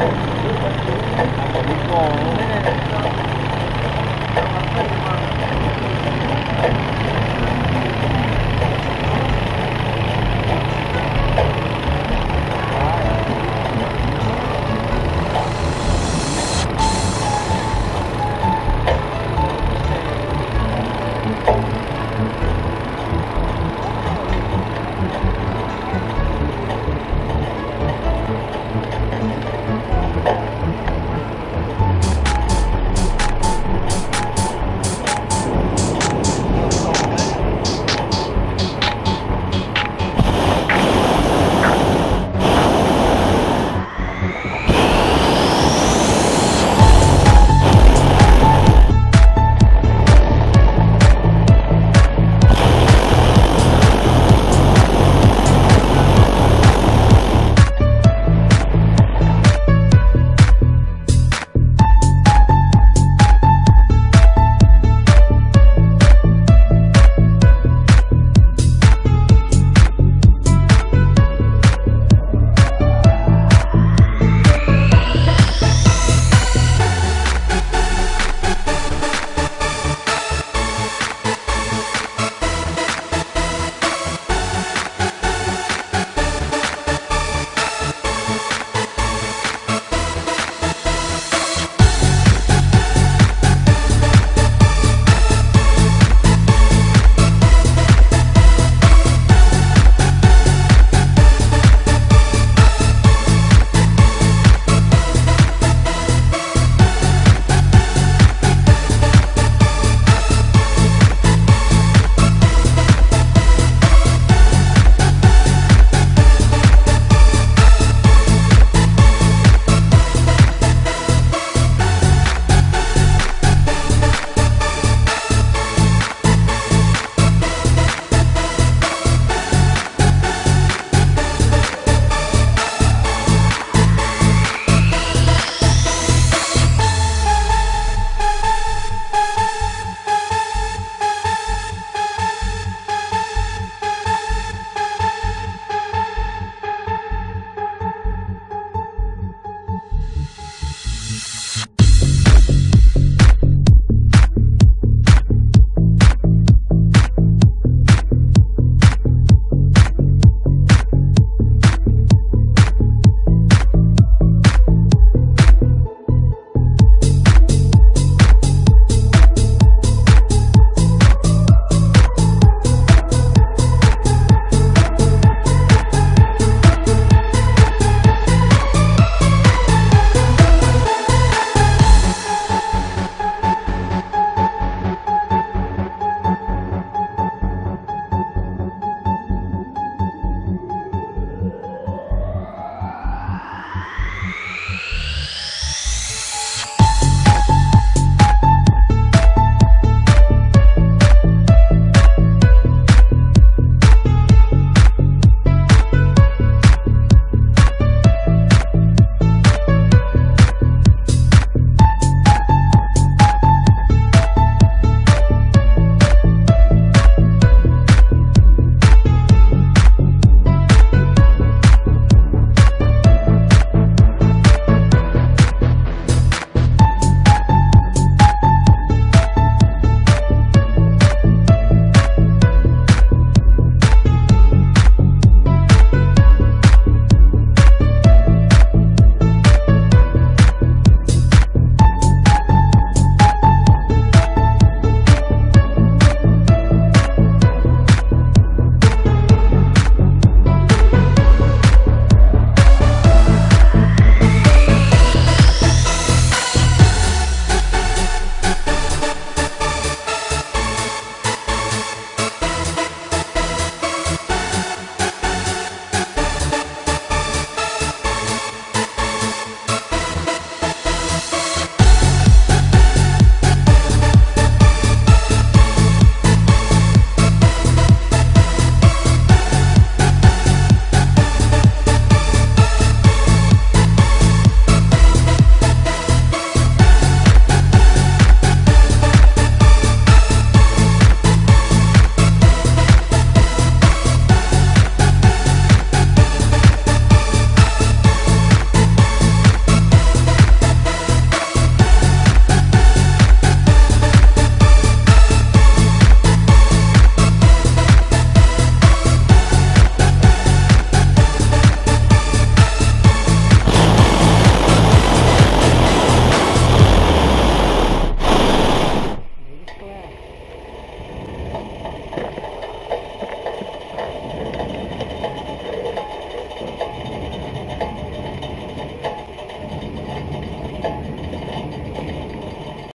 Oh,